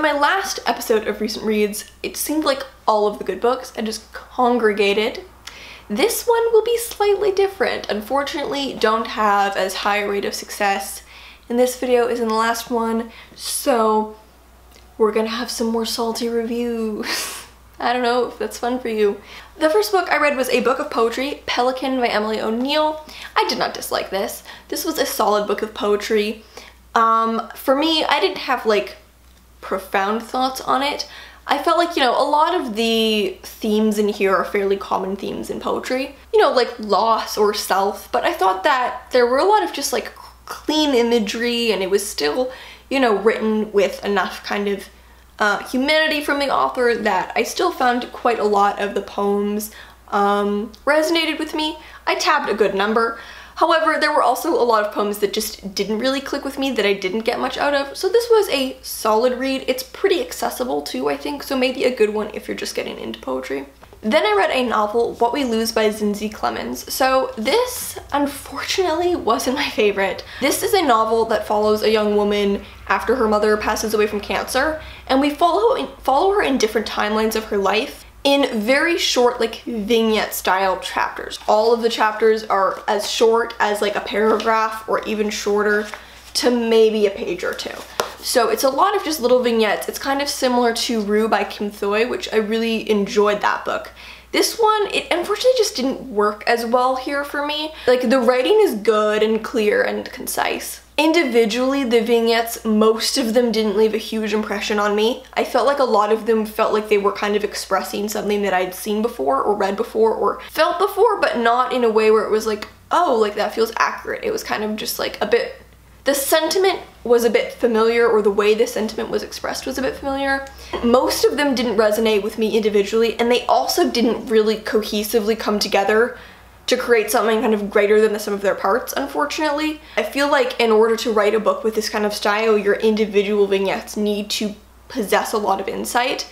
in my last episode of Recent Reads, it seemed like all of the good books had just congregated. This one will be slightly different. Unfortunately, don't have as high a rate of success in this video as in the last one, so we're gonna have some more salty reviews. I don't know if that's fun for you. The first book I read was a book of poetry, Pelican by Emily O'Neill. I did not dislike this. This was a solid book of poetry. Um, for me, I didn't have like profound thoughts on it. I felt like, you know, a lot of the themes in here are fairly common themes in poetry. You know, like loss or self, but I thought that there were a lot of just like clean imagery and it was still, you know, written with enough kind of uh, humanity from the author that I still found quite a lot of the poems um, resonated with me. I tabbed a good number. However, there were also a lot of poems that just didn't really click with me that I didn't get much out of. So this was a solid read. It's pretty accessible too, I think, so maybe a good one if you're just getting into poetry. Then I read a novel, What We Lose by Zinzi Clemmons. So this, unfortunately, wasn't my favorite. This is a novel that follows a young woman after her mother passes away from cancer, and we follow, follow her in different timelines of her life in very short like vignette style chapters. All of the chapters are as short as like a paragraph or even shorter to maybe a page or two. So it's a lot of just little vignettes. It's kind of similar to Ru by Kim Thuy, which I really enjoyed that book. This one, it unfortunately just didn't work as well here for me. Like the writing is good and clear and concise. Individually, the vignettes, most of them didn't leave a huge impression on me. I felt like a lot of them felt like they were kind of expressing something that I'd seen before or read before or felt before, but not in a way where it was like, oh, like that feels accurate. It was kind of just like a bit the sentiment was a bit familiar or the way the sentiment was expressed was a bit familiar. Most of them didn't resonate with me individually and they also didn't really cohesively come together to create something kind of greater than the sum of their parts, unfortunately. I feel like in order to write a book with this kind of style, your individual vignettes need to possess a lot of insight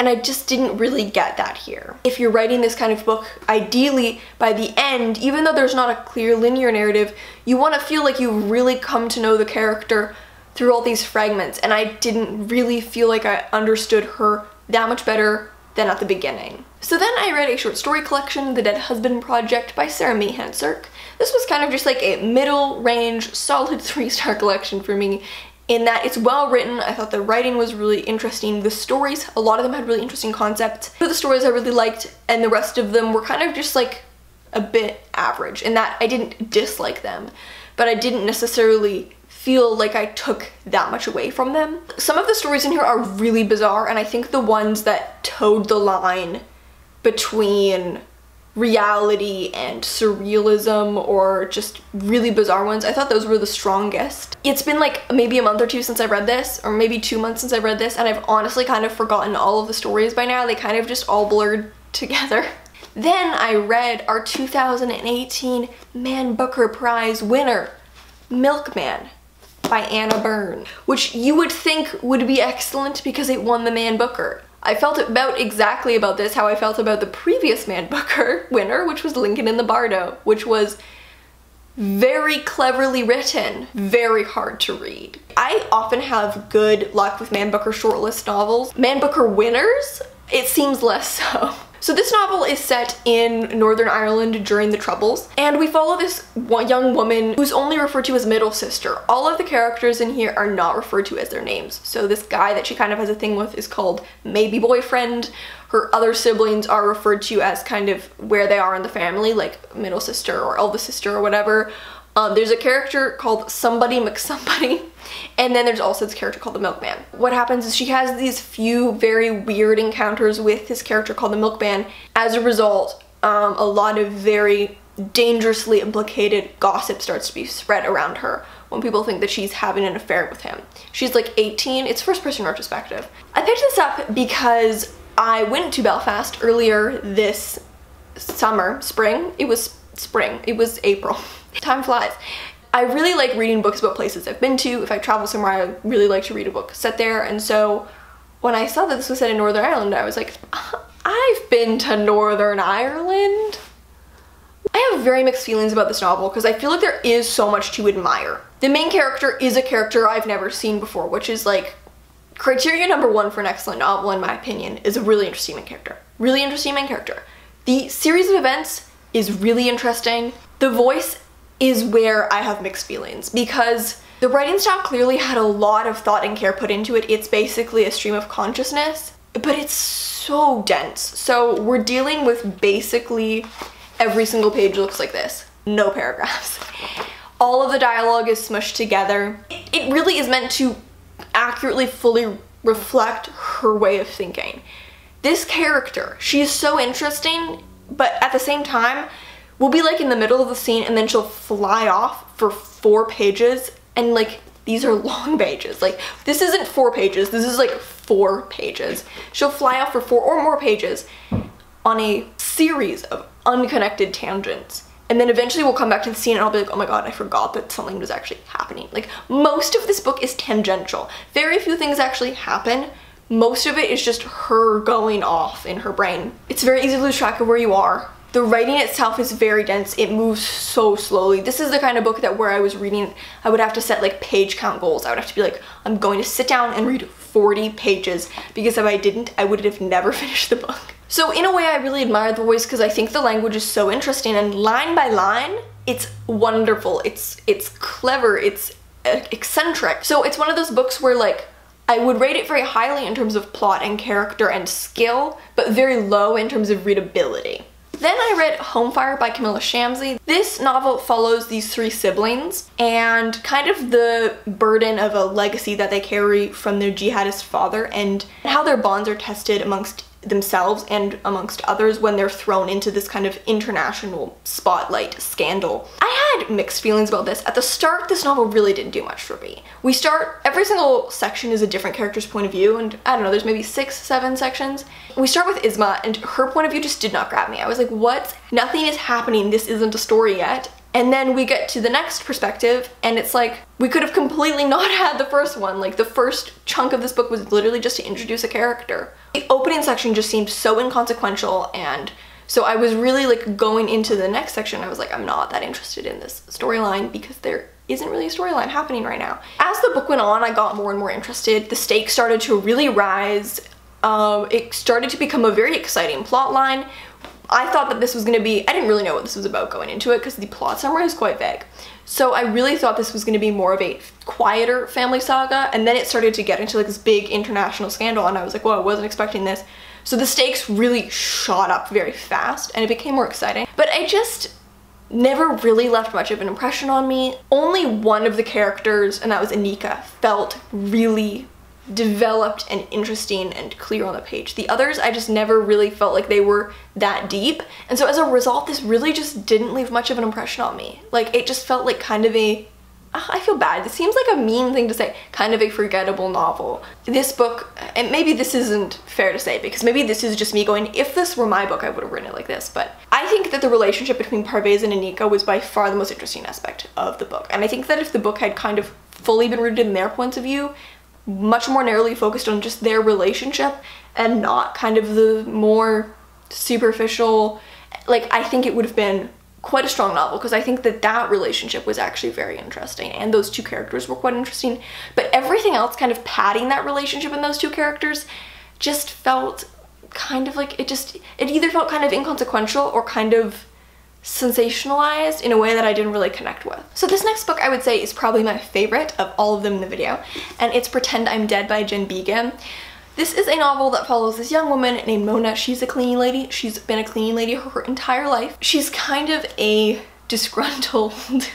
and I just didn't really get that here. If you're writing this kind of book, ideally by the end, even though there's not a clear linear narrative, you want to feel like you've really come to know the character through all these fragments and I didn't really feel like I understood her that much better than at the beginning. So then I read a short story collection, The Dead Husband Project by Sarah Mae. This was kind of just like a middle range, solid three star collection for me in that it's well written. I thought the writing was really interesting. The stories, a lot of them had really interesting concepts. But the stories I really liked and the rest of them were kind of just like a bit average in that I didn't dislike them, but I didn't necessarily feel like I took that much away from them. Some of the stories in here are really bizarre and I think the ones that toed the line between reality and surrealism or just really bizarre ones. I thought those were the strongest. It's been like maybe a month or two since I read this or maybe two months since I read this and I've honestly kind of forgotten all of the stories by now. They kind of just all blurred together. Then I read our 2018 Man Booker Prize winner, Milkman by Anna Burns, which you would think would be excellent because it won the Man Booker. I felt about exactly about this how I felt about the previous Man Booker winner, which was Lincoln in the Bardo, which was very cleverly written, very hard to read. I often have good luck with Man Booker shortlist novels. Man Booker winners, it seems less so. So this novel is set in Northern Ireland during the Troubles, and we follow this young woman who's only referred to as middle sister. All of the characters in here are not referred to as their names. So this guy that she kind of has a thing with is called maybe boyfriend. Her other siblings are referred to as kind of where they are in the family, like middle sister or eldest sister or whatever. Um, there's a character called Somebody McSomebody, and then there's also this character called the Milkman. What happens is she has these few very weird encounters with this character called the Milkman. As a result, um, a lot of very dangerously implicated gossip starts to be spread around her when people think that she's having an affair with him. She's like 18, it's first person retrospective. I picked this up because I went to Belfast earlier this summer, spring. It was spring, it was April. Time flies. I really like reading books about places I've been to. If I travel somewhere, I really like to read a book set there. And so when I saw that this was set in Northern Ireland, I was like, I've been to Northern Ireland. I have very mixed feelings about this novel because I feel like there is so much to admire. The main character is a character I've never seen before, which is like Criteria number one for an excellent novel, in my opinion, is a really interesting main character. Really interesting main character. The series of events is really interesting. The voice is where I have mixed feelings because the writing style clearly had a lot of thought and care put into it. It's basically a stream of consciousness, but it's so dense. So we're dealing with basically every single page looks like this. No paragraphs. All of the dialogue is smushed together. It really is meant to accurately fully reflect her way of thinking. This character, she is so interesting, but at the same time, we'll be like in the middle of the scene and then she'll fly off for four pages and like these are long pages. Like this isn't four pages, this is like four pages. She'll fly off for four or more pages on a series of unconnected tangents. And then eventually we'll come back to the scene and I'll be like, oh my god, I forgot that something was actually happening. Like most of this book is tangential. Very few things actually happen. Most of it is just her going off in her brain. It's very easy to lose track of where you are. The writing itself is very dense. It moves so slowly. This is the kind of book that where I was reading, I would have to set like page count goals. I would have to be like, I'm going to sit down and read 40 pages because if I didn't, I would have never finished the book. So in a way, I really admire the voice because I think the language is so interesting and line by line, it's wonderful. It's it's clever. It's uh, eccentric. So it's one of those books where like I would rate it very highly in terms of plot and character and skill, but very low in terms of readability. Then I read Home Fire by Kamila Shamsie. This novel follows these three siblings and kind of the burden of a legacy that they carry from their jihadist father and how their bonds are tested amongst themselves and amongst others when they're thrown into this kind of international spotlight scandal. I had mixed feelings about this. At the start, this novel really didn't do much for me. We start, every single section is a different character's point of view, and I don't know, there's maybe six, seven sections. We start with Isma, and her point of view just did not grab me. I was like, what? Nothing is happening, this isn't a story yet. And then we get to the next perspective, and it's like, we could have completely not had the first one. Like, the first chunk of this book was literally just to introduce a character. The opening section just seemed so inconsequential, and so I was really like going into the next section, I was like, I'm not that interested in this storyline because there isn't really a storyline happening right now. As the book went on, I got more and more interested. The stakes started to really rise. Um, it started to become a very exciting plot line I thought that this was going to be, I didn't really know what this was about going into it because the plot summary is quite vague. So I really thought this was going to be more of a quieter family saga and then it started to get into like this big international scandal and I was like, whoa, I wasn't expecting this. So the stakes really shot up very fast and it became more exciting. But I just never really left much of an impression on me. Only one of the characters, and that was Aneeka, felt really developed and interesting and clear on the page. The others, I just never really felt like they were that deep. And so as a result, this really just didn't leave much of an impression on me. Like it just felt like kind of a ah, I feel bad. This seems like a mean thing to say, kind of a forgettable novel. This book, and maybe this isn't fair to say because maybe this is just me going, if this were my book, I would have written it like this. But I think that the relationship between Parvez and Aneeka was by far the most interesting aspect of the book. And I think that if the book had kind of fully been rooted in their points of view, much more narrowly focused on just their relationship and not kind of the more superficial like I think it would have been quite a strong novel because I think that that relationship was actually very interesting and those two characters were quite interesting. But everything else kind of padding that relationship in those two characters just felt kind of like it just it either felt kind of inconsequential or kind of sensationalized in a way that I didn't really connect with. So this next book I would say is probably my favorite of all of them in the video, and it's Pretend I'm Dead by Jen Beagin. This is a novel that follows this young woman named Mona. She's a cleaning lady. She's been a cleaning lady her entire life. She's kind of a disgruntled,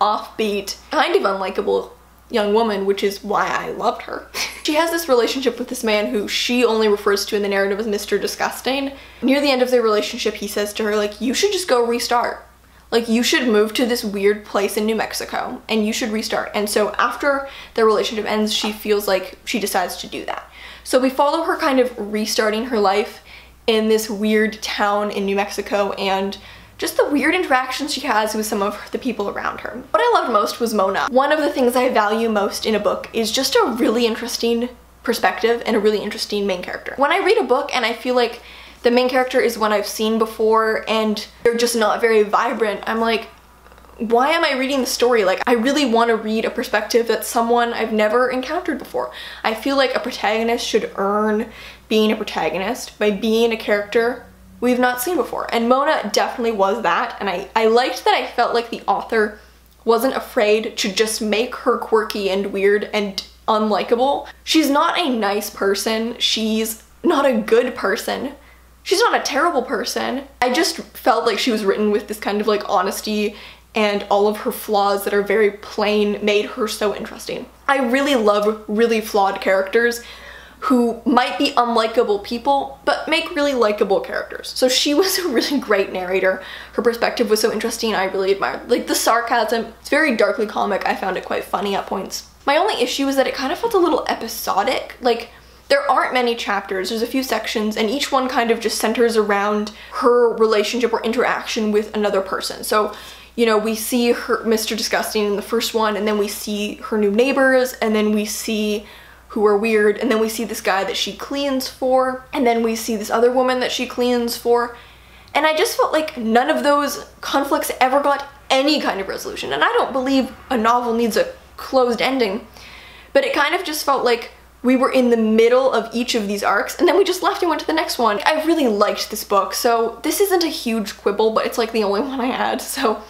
offbeat, kind of unlikable young woman, which is why I loved her. she has this relationship with this man who she only refers to in the narrative as Mr. Disgusting. Near the end of their relationship, he says to her, like, you should just go restart. Like, you should move to this weird place in New Mexico and you should restart. And so after their relationship ends, she feels like she decides to do that. So we follow her kind of restarting her life in this weird town in New Mexico and just the weird interactions she has with some of the people around her. What I loved most was Mona. One of the things I value most in a book is just a really interesting perspective and a really interesting main character. When I read a book and I feel like the main character is one I've seen before and they're just not very vibrant, I'm like, why am I reading the story? Like, I really want to read a perspective that's someone I've never encountered before. I feel like a protagonist should earn being a protagonist by being a character we've not seen before. And Mona definitely was that, and I, I liked that I felt like the author wasn't afraid to just make her quirky and weird and unlikable. She's not a nice person. She's not a good person. She's not a terrible person. I just felt like she was written with this kind of like honesty and all of her flaws that are very plain made her so interesting. I really love really flawed characters who might be unlikable people, but make really likable characters. So she was a really great narrator. Her perspective was so interesting, I really admired. Like the sarcasm, it's very darkly comic, I found it quite funny at points. My only issue was that it kind of felt a little episodic, like there aren't many chapters, there's a few sections, and each one kind of just centers around her relationship or interaction with another person. So you know, we see her Mr. Disgusting in the first one, and then we see her new neighbors, and then we see who are weird, and then we see this guy that she cleans for, and then we see this other woman that she cleans for. And I just felt like none of those conflicts ever got any kind of resolution. And I don't believe a novel needs a closed ending, but it kind of just felt like we were in the middle of each of these arcs and then we just left and went to the next one. I really liked this book, so this isn't a huge quibble, but it's like the only one I had, so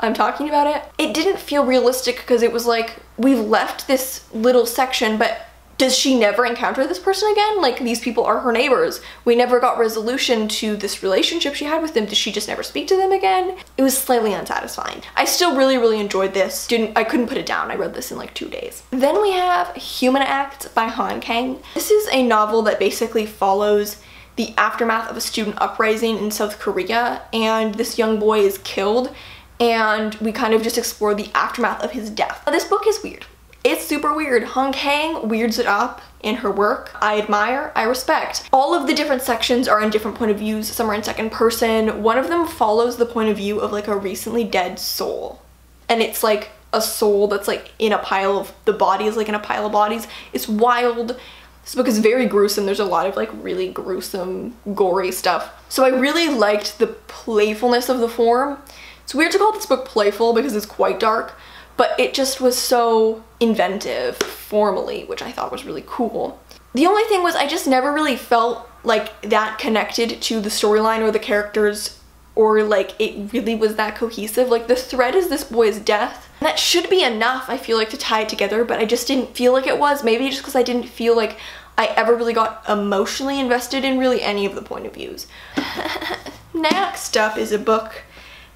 I'm talking about it. It didn't feel realistic because it was like, we've left this little section, but does she never encounter this person again? Like these people are her neighbors. We never got resolution to this relationship she had with them. Did she just never speak to them again? It was slightly unsatisfying. I still really, really enjoyed this. Didn't I couldn't put it down. I read this in like two days. Then we have Human Act by Han Kang. This is a novel that basically follows the aftermath of a student uprising in South Korea and this young boy is killed and we kind of just explore the aftermath of his death. Now, This book is weird. It's super weird. Han Kang weirds it up in her work. I admire, I respect. All of the different sections are in different point of views. Some are in second person. One of them follows the point of view of like a recently dead soul. And it's like a soul that's like in a pile of, the body is like in a pile of bodies. It's wild. This book is very gruesome. There's a lot of like really gruesome, gory stuff. So I really liked the playfulness of the form. It's weird to call this book playful because it's quite dark, but it just was so inventive formally, which I thought was really cool. The only thing was I just never really felt like that connected to the storyline or the characters or like it really was that cohesive. Like the thread is this boy's death. And that should be enough, I feel like, to tie it together, but I just didn't feel like it was. Maybe just because I didn't feel like I ever really got emotionally invested in really any of the point of views. Next up is a book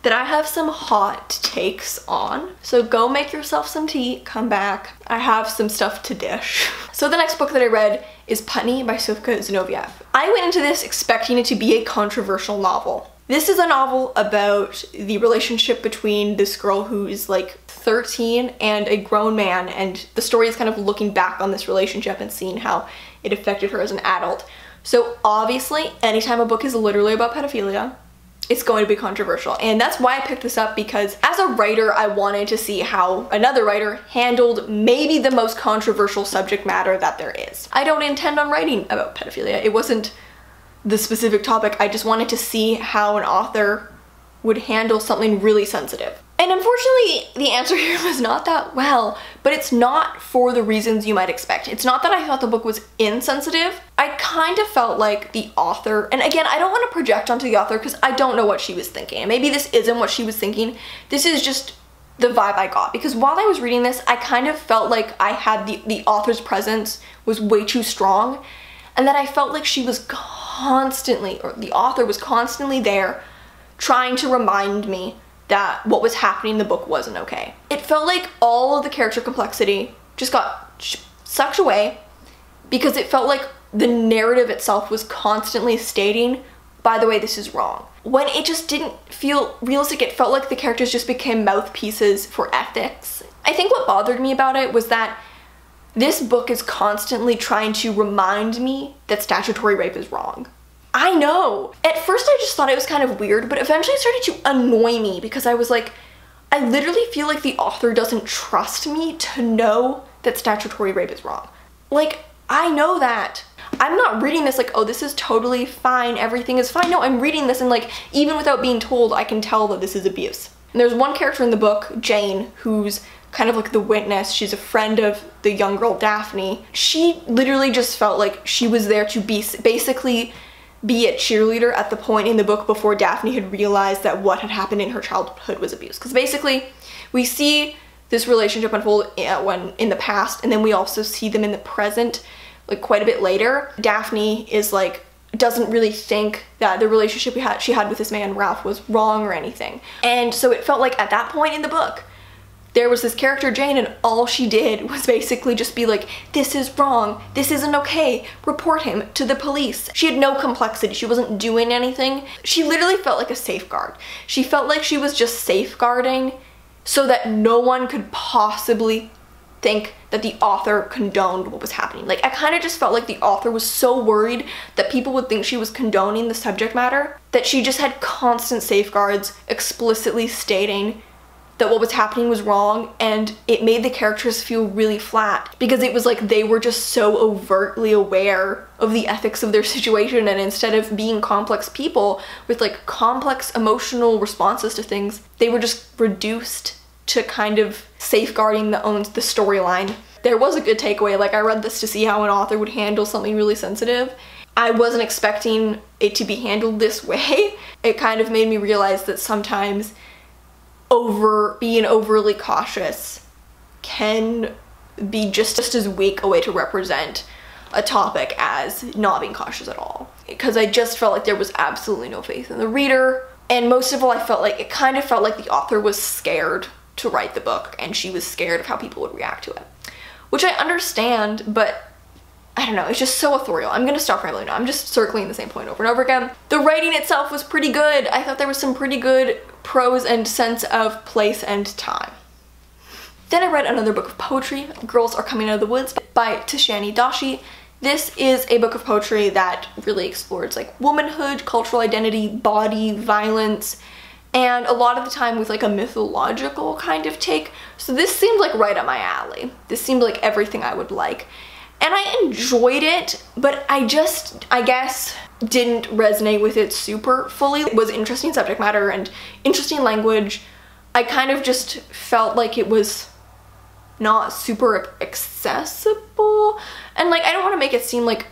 that I have some hot takes on. So go make yourself some tea, come back. I have some stuff to dish. So the next book that I read is Putney by Sofka Zinovieff. I went into this expecting it to be a controversial novel. This is a novel about the relationship between this girl who is like 13 and a grown man and the story is kind of looking back on this relationship and seeing how it affected her as an adult. So obviously, anytime a book is literally about pedophilia, it's going to be controversial. And that's why I picked this up because as a writer, I wanted to see how another writer handled maybe the most controversial subject matter that there is. I don't intend on writing about pedophilia. It wasn't the specific topic. I just wanted to see how an author would handle something really sensitive. And unfortunately, the answer here was not that well, but it's not for the reasons you might expect. It's not that I thought the book was insensitive. I kind of felt like the author, and again, I don't want to project onto the author because I don't know what she was thinking. And maybe this isn't what she was thinking. This is just the vibe I got because while I was reading this, I kind of felt like I had the, the author's presence was way too strong and that I felt like she was constantly, or the author was constantly there trying to remind me that what was happening in the book wasn't okay. It felt like all of the character complexity just got sucked away because it felt like the narrative itself was constantly stating, by the way, this is wrong. When it just didn't feel realistic, it felt like the characters just became mouthpieces for ethics. I think what bothered me about it was that this book is constantly trying to remind me that statutory rape is wrong. I know. At first I just thought it was kind of weird, but eventually it started to annoy me because I was like, I literally feel like the author doesn't trust me to know that statutory rape is wrong. Like, I know that. I'm not reading this like, oh, this is totally fine, everything is fine. No, I'm reading this and like, even without being told, I can tell that this is abuse. And there's one character in the book, Jane, who's kind of like the witness. She's a friend of the young girl Daphne. She literally just felt like she was there to be basically be a cheerleader at the point in the book before Daphne had realized that what had happened in her childhood was abuse. Because basically, we see this relationship unfold uh, when in the past, and then we also see them in the present, like quite a bit later. Daphne is like doesn't really think that the relationship had, she had with this man Ralph was wrong or anything. And so it felt like at that point in the book, there was this character Jane and all she did was basically just be like, this is wrong, this isn't okay, report him to the police. She had no complexity, she wasn't doing anything. She literally felt like a safeguard. She felt like she was just safeguarding so that no one could possibly think that the author condoned what was happening. Like I kind of just felt like the author was so worried that people would think she was condoning the subject matter that she just had constant safeguards explicitly stating that what was happening was wrong and it made the characters feel really flat because it was like they were just so overtly aware of the ethics of their situation and instead of being complex people with like complex emotional responses to things they were just reduced to kind of safeguarding the owns the storyline there was a good takeaway like i read this to see how an author would handle something really sensitive I wasn't expecting it to be handled this way. It kind of made me realize that sometimes over being overly cautious can be just, just as weak a way to represent a topic as not being cautious at all. Because I just felt like there was absolutely no faith in the reader. And most of all, I felt like it kind of felt like the author was scared to write the book and she was scared of how people would react to it. Which I understand, but I don't know, it's just so authorial. I'm gonna stop rambling now. I'm just circling the same point over and over again. The writing itself was pretty good. I thought there was some pretty good prose and sense of place and time. Then I read another book of poetry, Girls Are Coming Out of the Woods by Tishani Doshi. This is a book of poetry that really explores like womanhood, cultural identity, body, violence, and a lot of the time with like a mythological kind of take. So this seemed like right up my alley. This seemed like everything I would like. And I enjoyed it, but I just, I guess, didn't resonate with it super fully. It was interesting subject matter and interesting language. I kind of just felt like it was not super accessible. And like, I don't want to make it seem like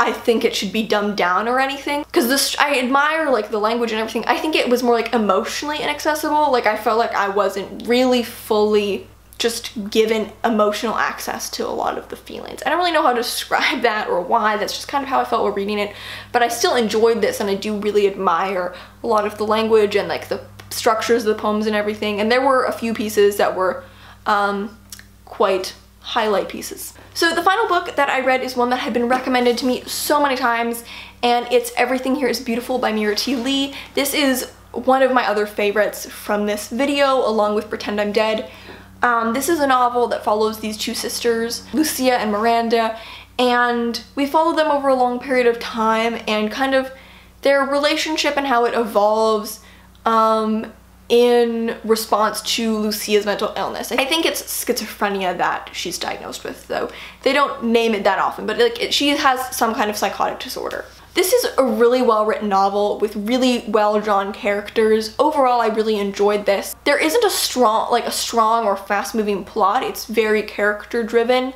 I think it should be dumbed down or anything. Because this, I admire like the language and everything. I think it was more like emotionally inaccessible. Like I felt like I wasn't really fully just given emotional access to a lot of the feelings. I don't really know how to describe that or why, that's just kind of how I felt while reading it, but I still enjoyed this and I do really admire a lot of the language and like the structures of the poems and everything, and there were a few pieces that were um, quite highlight pieces. So the final book that I read is one that had been recommended to me so many times, and it's Everything Here is Beautiful by Mira T. Lee. This is one of my other favorites from this video, along with Pretend I'm Dead. Um, this is a novel that follows these two sisters, Lucia and Miranda, and we follow them over a long period of time and kind of their relationship and how it evolves um, in response to Lucia's mental illness. I think it's schizophrenia that she's diagnosed with, though. They don't name it that often, but like it, she has some kind of psychotic disorder. This is a really well written novel with really well drawn characters. Overall, I really enjoyed this. There isn't a strong, like a strong or fast moving plot. It's very character driven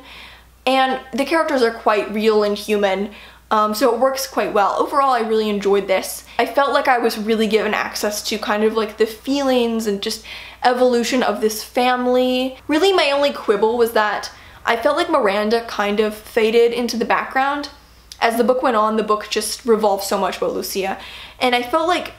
and the characters are quite real and human. Um, so it works quite well. Overall, I really enjoyed this. I felt like I was really given access to kind of like the feelings and just evolution of this family. Really, my only quibble was that I felt like Miranda kind of faded into the background as the book went on, the book just revolved so much about Lucia. And I felt like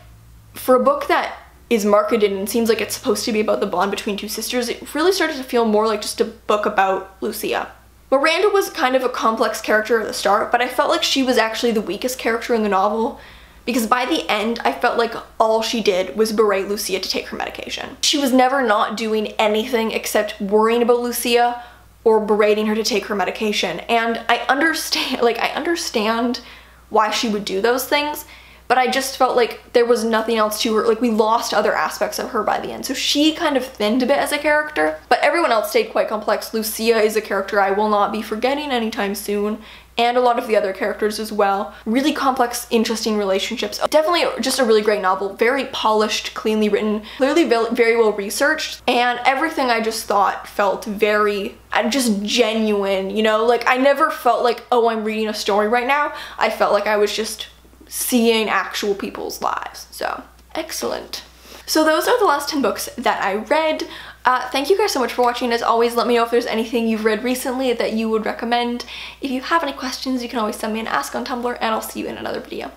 for a book that is marketed and seems like it's supposed to be about the bond between two sisters, it really started to feel more like just a book about Lucia. Miranda was kind of a complex character at the start, but I felt like she was actually the weakest character in the novel because by the end, I felt like all she did was berate Lucia to take her medication. She was never not doing anything except worrying about Lucia or berating her to take her medication. And I understand, like, I understand why she would do those things, but I just felt like there was nothing else to her. Like, we lost other aspects of her by the end. So she kind of thinned a bit as a character, but everyone else stayed quite complex. Lucia is a character I will not be forgetting anytime soon, and a lot of the other characters as well. Really complex, interesting relationships. Definitely just a really great novel. Very polished, cleanly written, clearly very well researched, and everything I just thought felt very uh, just genuine, you know? Like I never felt like, oh, I'm reading a story right now. I felt like I was just seeing actual people's lives. So, excellent. So those are the last 10 books that I read. Uh, thank you guys so much for watching. As always, let me know if there's anything you've read recently that you would recommend. If you have any questions, you can always send me an ask on Tumblr, and I'll see you in another video.